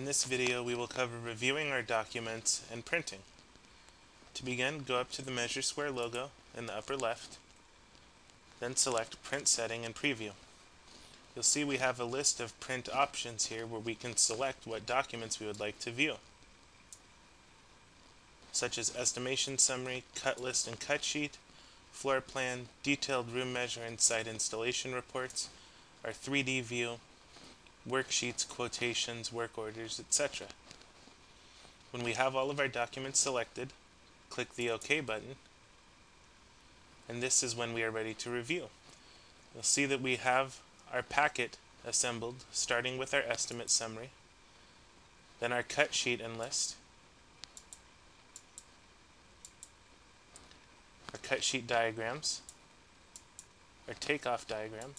In this video we will cover reviewing our documents and printing. To begin, go up to the Measure Square logo in the upper left, then select Print Setting and Preview. You'll see we have a list of print options here where we can select what documents we would like to view, such as estimation summary, cut list and cut sheet, floor plan, detailed room measure and site installation reports, our 3D view, worksheets, quotations, work orders, etc. When we have all of our documents selected, click the OK button, and this is when we are ready to review. You'll see that we have our packet assembled, starting with our estimate summary, then our cut sheet and list, our cut sheet diagrams, our takeoff diagram,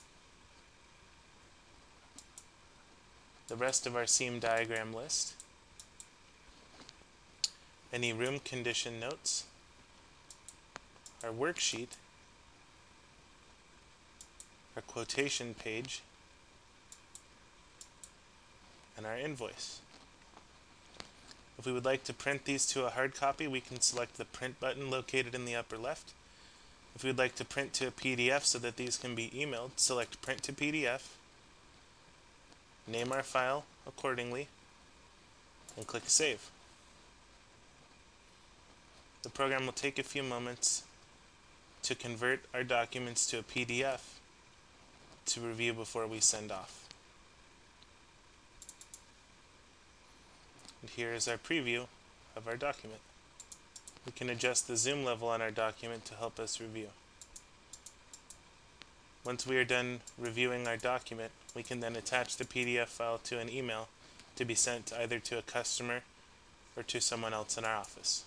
the rest of our seam diagram list, any room condition notes, our worksheet, our quotation page, and our invoice. If we would like to print these to a hard copy, we can select the print button located in the upper left. If we would like to print to a PDF so that these can be emailed, select Print to PDF, name our file accordingly, and click Save. The program will take a few moments to convert our documents to a PDF to review before we send off. And here is our preview of our document. We can adjust the zoom level on our document to help us review. Once we are done reviewing our document, we can then attach the PDF file to an email to be sent either to a customer or to someone else in our office.